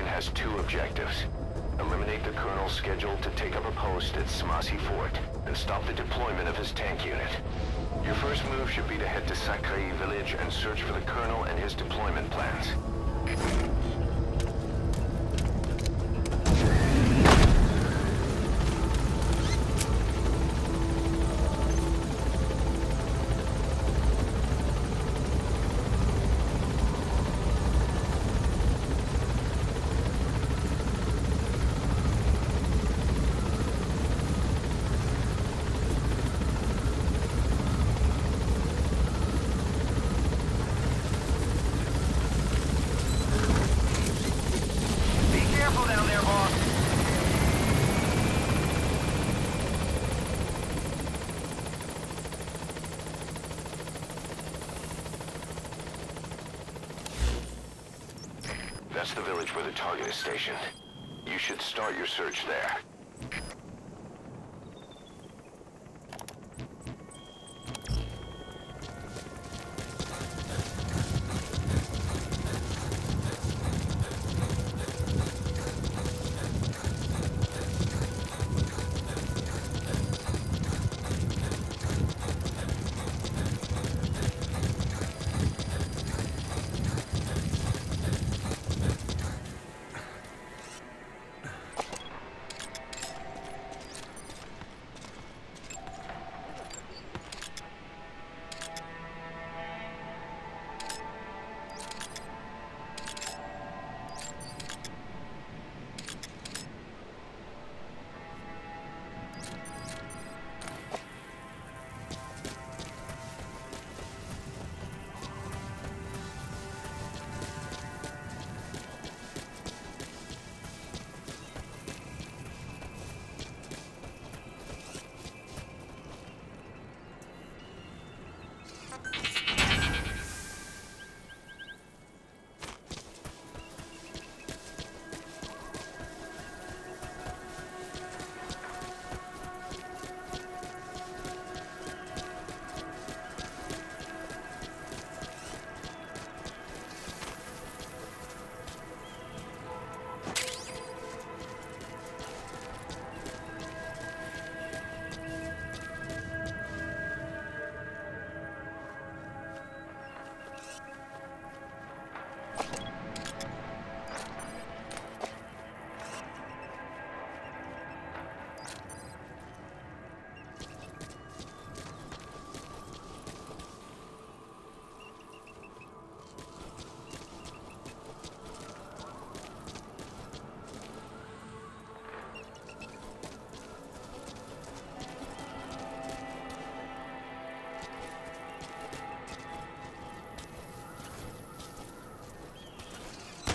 mission has two objectives. Eliminate the colonel scheduled to take up a post at Smasei Fort, and stop the deployment of his tank unit. Your first move should be to head to Sakhra Ee village and search for the colonel and his deployment plans. That's the village where the target is stationed. You should start your search there.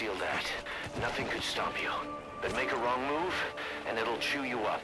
Steal that, nothing could stop you. But make a wrong move, and it'll chew you up.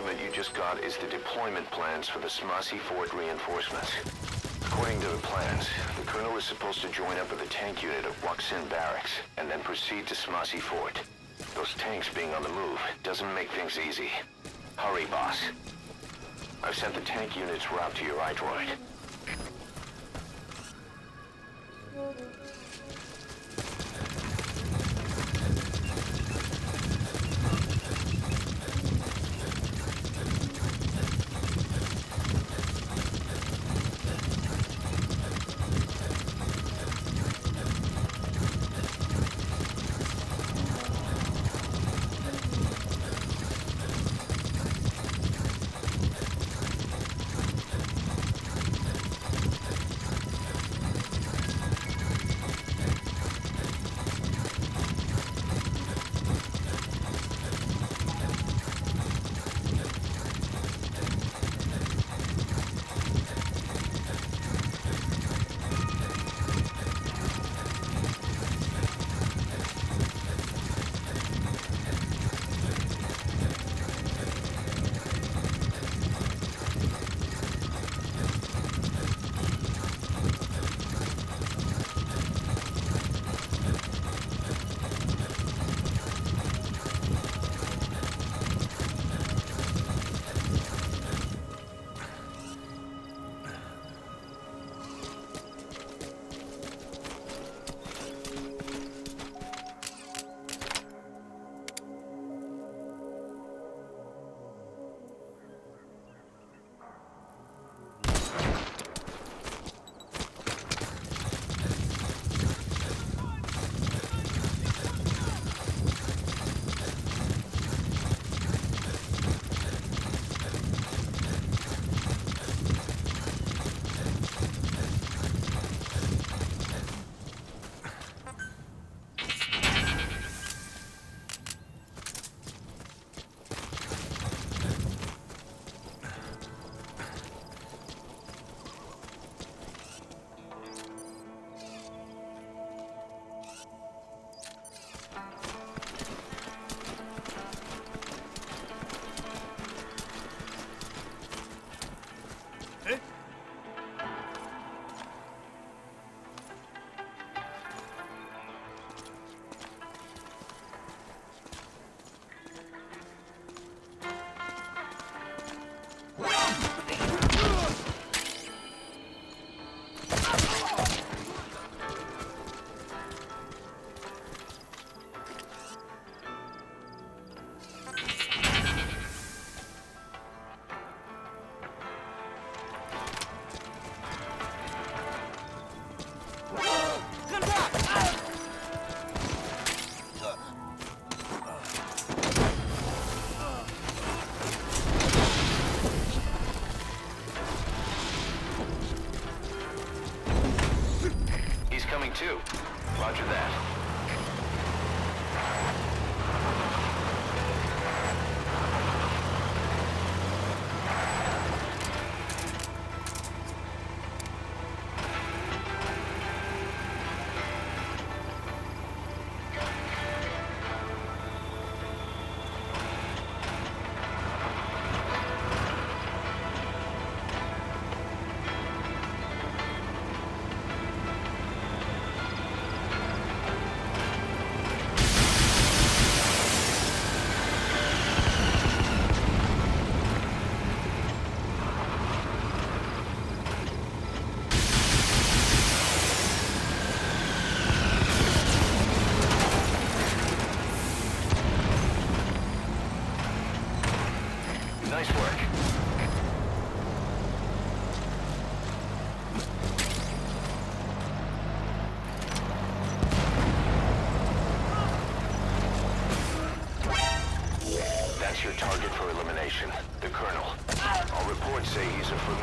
Document you just got is the deployment plans for the Smasei Fort reinforcements. According to the plans, the Colonel is supposed to join up with a tank unit at Wakh Sind Barracks and then proceed to Smasei Fort. Those tanks being on the move doesn't make things easy. Hurry, boss. I've sent the tank unit's route to your iDroid.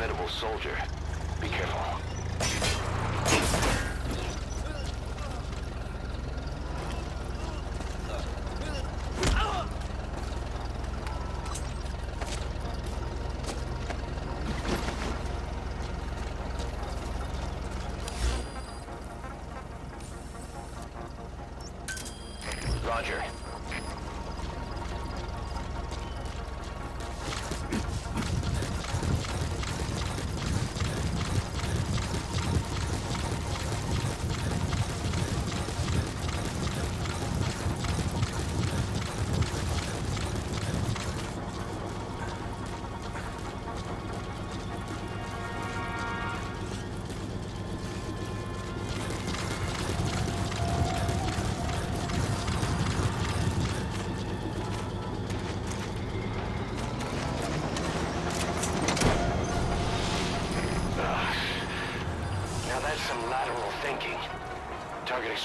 incredible soldier. Be careful.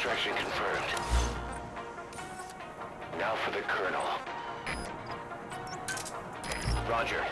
Extraction confirmed. Now for the Colonel. Roger.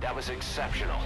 That was exceptional.